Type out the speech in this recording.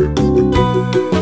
Música